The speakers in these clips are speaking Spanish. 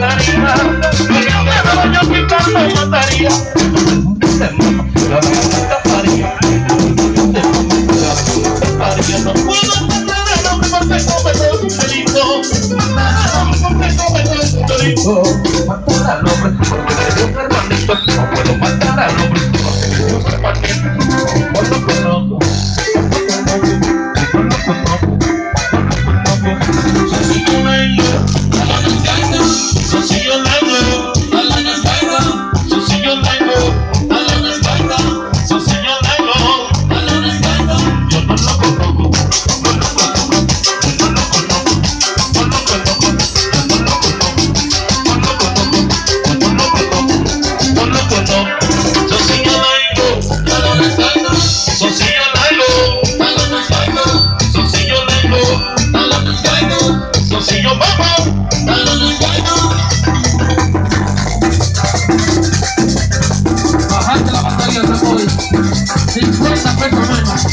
mataría, yo me lo yo quitando mataría.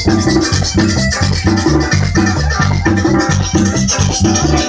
Thank you.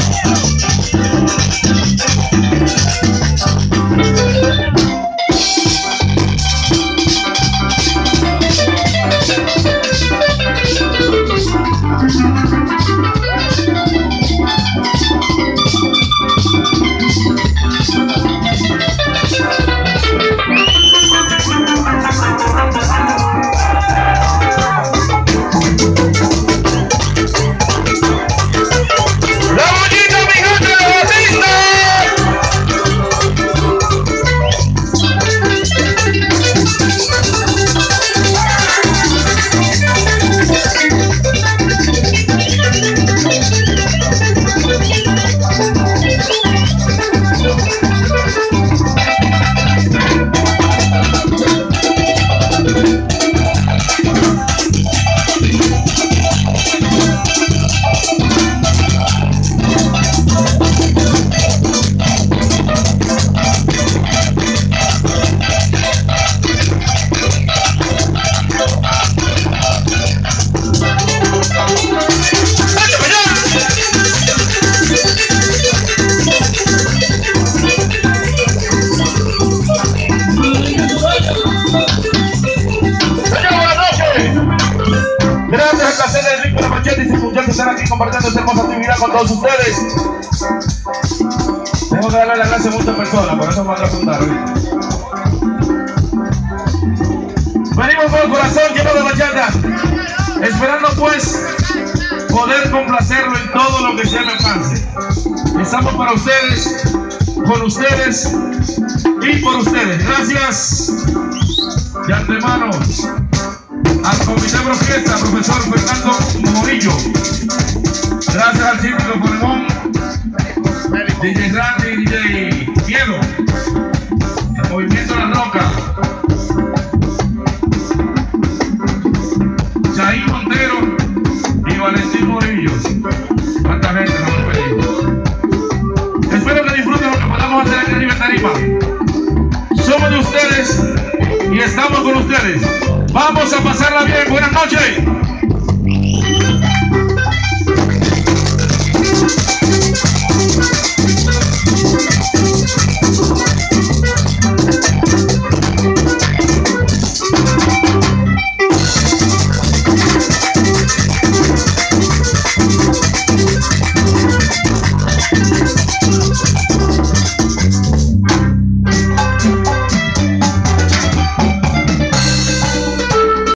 Enrique Machete y su mujer que están aquí compartiendo esta hermosa actividad con todos ustedes. Tengo que darle las gracias a muchas personas, por eso vamos a fundar. Venimos con el corazón lleno de bachata, esperando pues poder complacerlo en todo lo que sea me alcance. Estamos para ustedes, con ustedes y por ustedes. Gracias de antemano al Comité Pro Fiesta, profesor Fernando Morillo. Gracias al Círculo Ponemón, DJ Randy, DJ Miedo, el Movimiento La Roca, Chaín Montero y Valentín Morillo. ¿Cuánta gente nos hemos pedido? Espero que disfruten lo que podamos hacer aquí en Tarima. Somos de ustedes y estamos con ustedes. Vamos a pasarla bien. Buenas noches.